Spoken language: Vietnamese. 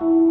you.